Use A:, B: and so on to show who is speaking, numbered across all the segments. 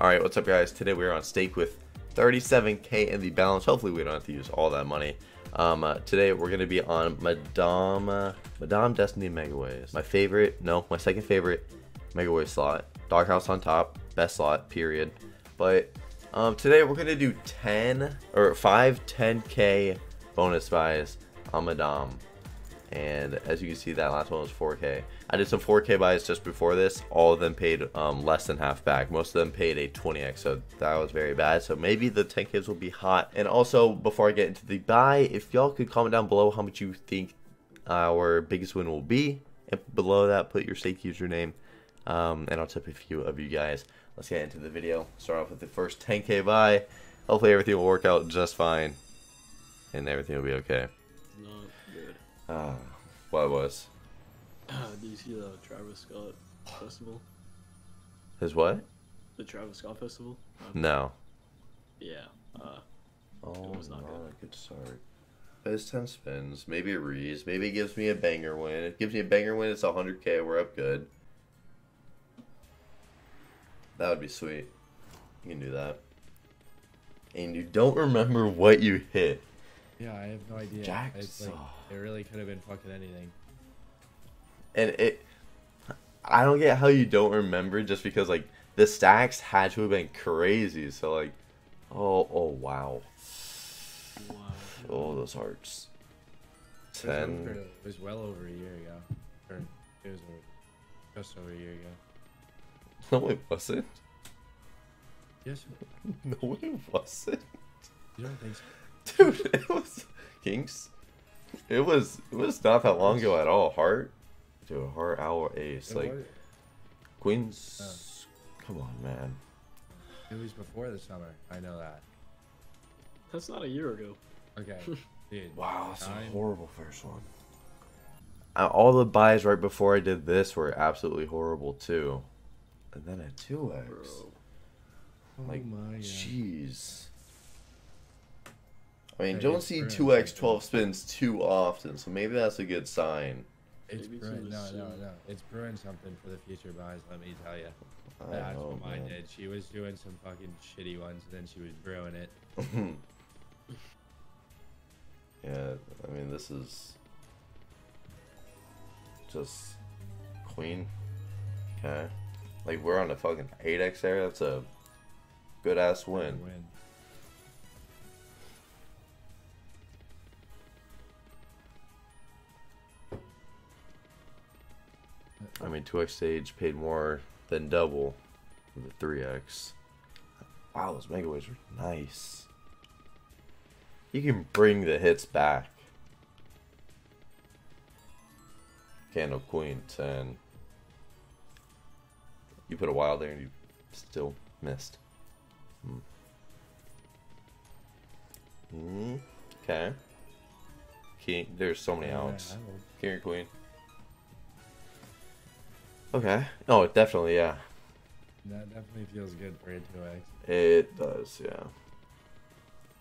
A: Alright, what's up guys? Today we're on stake with 37k in the balance. Hopefully we don't have to use all that money. Um, uh, today we're going to be on Madame, uh, Madame Destiny Megaways. My favorite, no, my second favorite Megaway slot. Doghouse on top, best slot, period. But um, today we're going to do 10, or 5 10k bonus buys on Madame and as you can see that last one was 4k i did some 4k buys just before this. All of them paid um, less than half back. Most of them paid a 20x so that was very bad. So maybe the 10ks will be hot. And also before i get into the buy if y'all could comment down below how much you think our biggest win will be. And below that put your stake username. Um, and i'll tip a few of you guys. Let's get into the video. Start off with the first 10k buy. Hopefully everything will work out just fine and everything will be okay.
B: Not good.
A: Ah, what was?
B: Do you see the Travis Scott festival?
A: His what?
B: The Travis Scott festival? Uh,
A: No.
B: yeah. Uh,
A: Oh,
B: was not
A: not
B: good.
A: a good start. But it's 10 spins. Maybe it reads. Maybe it gives me a banger win. It gives me a banger win. It's 100k. We're up good. That would be sweet. You can do that. And you don't remember what you hit.
C: Yeah, I have no idea. It's like, it really could have been fucking anything.
A: And it. I don't get how you don't remember just because, like, the stacks had to have been crazy. So, like. Oh, oh, wow.
B: wow.
A: Oh, those hearts.
C: It was, over,
A: Ten.
C: it was well over a year ago. Or it was over, just over a year ago.
A: No, it wasn't.
C: Yes,
A: No, it wasn't.
C: you don't think so?
A: Dude, it was Kings. It was. It was not that long ago at all. Heart. Dude, heart, owl, ace. Like
C: was,
A: queens. Come on, man.
C: it was before the summer. I know that.
B: That's not a year ago.
C: Okay, dude.
A: Wow, that's a horrible first one. Uh, All the buys right before I did this were absolutely horrible too. And then at two X. Like,
C: oh my god.
A: jeez. I mean, don't see two x twelve spins too often, so maybe that's a good sign.
C: It's brewing. No, no, no. It's brewing something for the future buys. Let me tell you.
A: I
C: That's
A: hope,
C: what mine
A: man.
C: did. She was doing some fucking shitty ones, and then she was brewing it.
A: yeah, I mean, this is just queen. Okay, like we're on a fucking eight X there. That's a good ass win.
C: Win.
A: I mean, two X stage paid more than double the three X. Wow, those megaways are nice. You can bring the hits back. Candle Queen 10. You put a wild there and you still missed. Hmm. Hmm. Okay. King. There's so many outs. King or Queen. Okay. Oh, definitely, yeah.
C: That definitely feels good for a 2x.
A: It does, yeah.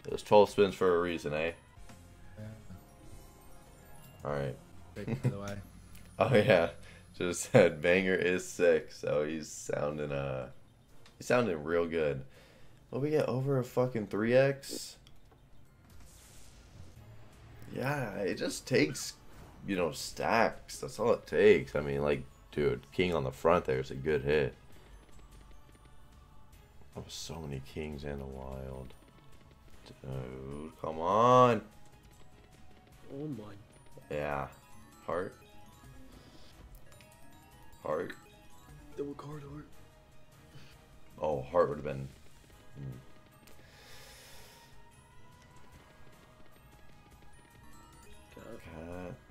A: It was 12 spins for a reason, eh?
C: Yeah.
A: Alright.
C: Quick, by the way.
A: Oh, yeah. Just said Banger is sick, so he's sounding, uh. He's sounding real good. Will we get over a fucking 3x? Yeah, it just takes, you know, stacks. That's all it takes. I mean, like, dude, King on the front there is a good hit. Oh, so many kings in the wild. Dude, come on.
B: Oh my.
A: Yeah. Heart. Heart.
B: Double card art.
A: Oh, heart would have been. hmm.
B: Cat.
A: Cat.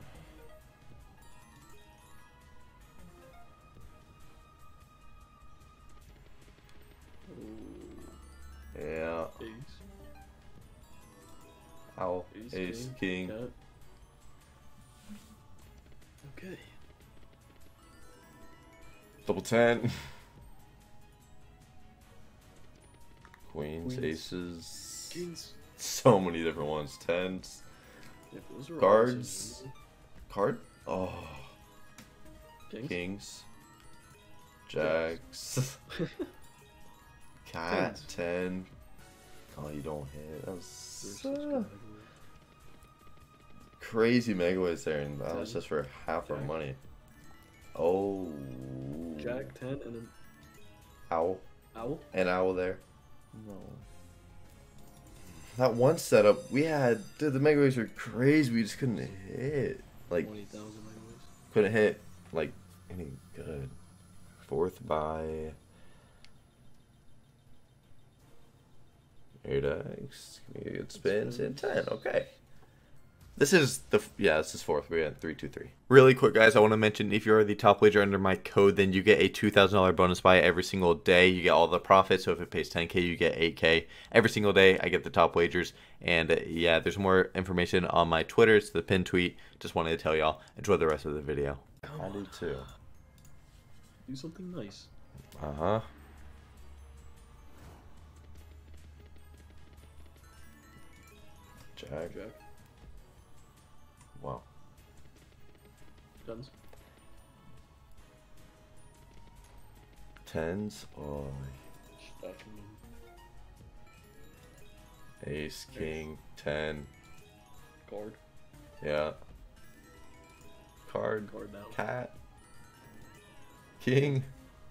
A: Owl.
B: Ace,
A: Ace,
B: king,
A: king.
B: Okay.
A: Double ten. Queens,
B: Queens.
A: aces.
B: Kings.
A: So many different ones. Tens.
B: Yeah, those are
A: Cards. Card. Oh.
B: Kings.
A: Kings. Jacks. Cat
B: Tens.
A: 10. Oh, you don't hit. That
B: They're
A: was
B: good
A: crazy megaways there, and that was just for half our money. Oh.
B: Jack ten and an
A: Owl.
B: owl.
A: An owl there. No. That one setup we had, dude, the megaways were crazy. We just couldn't hit. Like,
B: Twenty thousand Megaways.
A: couldn't hit, like, any good. Fourth buy. Eight X. It spins in 10. Okay. This is the yeah, this is fourth. We're at three two three. Really quick, guys. I want to mention if you're the top wager under my code, then you get a two thousand dollar bonus buy every single day. You get all the profits. So if it pays ten k, you get eight k every single day. I get the top wagers, and uh, yeah, there's more information on my Twitter. It's the pin tweet. Just wanted to tell y'all. Enjoy the rest of the video. I do too.
B: Do something nice.
A: Uh huh. Jack.
B: Jack.
A: Wow.
B: Guns.
A: Tens. Oh.
B: Stacking.
A: Ace, king, ten.
B: Guard.
A: Yeah. Card.
B: Guard now.
A: Cat. King.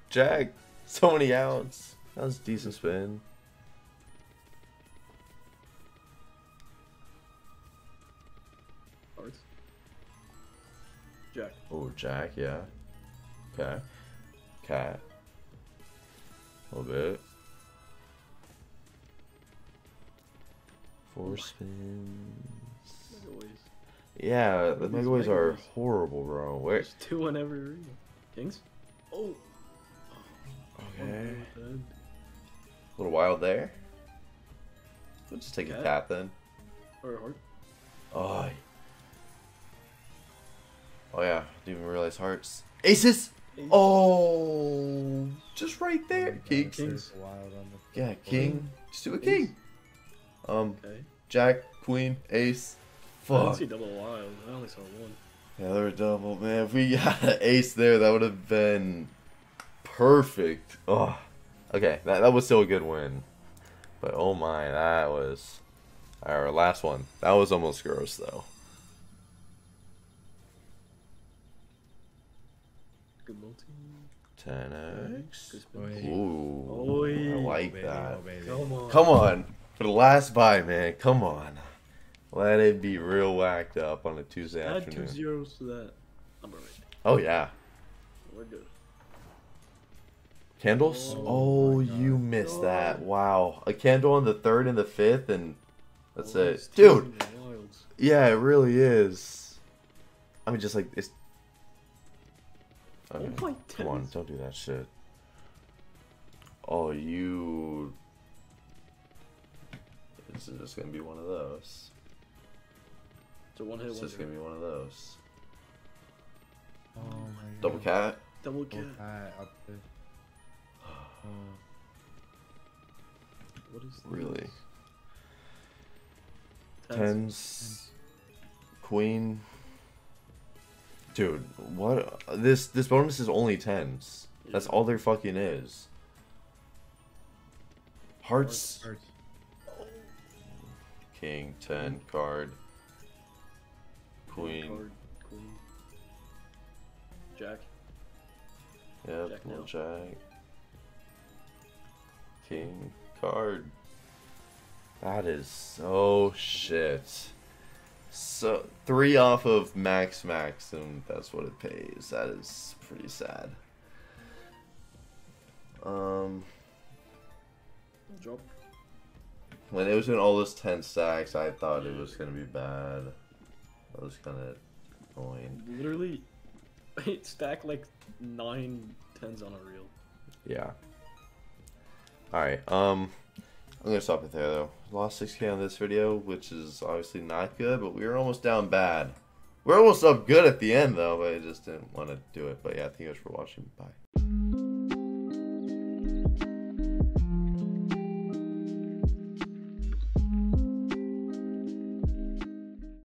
A: Jack. So many outs. That was a decent spin.
B: Jack.
A: Yeah. Okay. Cat. A little bit. Four spins.
B: Megaways.
A: Yeah, the
B: These
A: megaways are horrible, bro. Where?
B: There's two on every arena. Kings. Oh.
A: Okay.
B: Dead.
A: A little wild there. We'll just take a
B: Cat?
A: cat then.
B: Or a heart.
A: Oh. Oh yeah, didn't even realize hearts. Aces.
B: Ace.
A: Oh, just right there. King.
B: Kings.
C: Wild the
A: Yeah, king. Just do a king. Um,
B: Okay.
A: Jack, Queen, Ace. Fuck.
B: I didn't see double wild. I only saw one.
A: Yeah, they were double, man. If we got an ace there, that would have been perfect. Oh, okay, that that was still a good win. But oh my, that was our last one. That was almost gross though.
B: Good multi.
A: 10x.
B: Good spin.
C: Oi.
A: Ooh,
B: Oi.
A: I like oh,
C: baby,
A: that.
C: oh.
B: Come on.
A: Come on, for the last buy, man. Come on. Let it be real whacked up on a Tuesday
B: Add two
A: afternoon.
B: zeros to that. number right.
A: Oh yeah,
B: We're good.
A: candles.
B: Oh
A: Oh, you missed that. Oh. Wow, a candle on the third and the fifth, and that's
B: Oh,
A: it, dude.
B: teams are wilds.
A: Yeah, it really is. I mean, just like it's. Okay,
B: Oh my
A: come on, don't do that shit. Oh, you. This is just gonna be one of those.
B: It's a one hit
A: It's just
B: wonder.
A: gonna be one of those.
C: Oh my
A: Double
C: God.
A: cat.
B: Double
C: Double
B: cat.
C: cat up there. Oh.
B: What is
A: Really?
B: this?
A: Tens. Queen. Dude, what? This this bonus is only tens. That's all there fucking is. Hearts.
C: Hearts.
A: King, ten, card. Queen.
B: Card, queen. Jack.
A: Yep,
B: Jack
A: jack. King, card. That is so shit. So three off of max max, and that's what it pays. That is pretty sad. Um,
B: Drop.
A: when it was in all those ten stacks, I thought it was gonna be bad. That was kind of annoying.
B: Literally, it stacked like nine tens on a reel.
A: Yeah. Alright, um I'm gonna stop it there though. Lost 6k on this video, which is obviously not good, but we were almost down bad. We're almost up good at the end though, but I just didn't want to do it. But yeah, thank you guys for watching. Bye.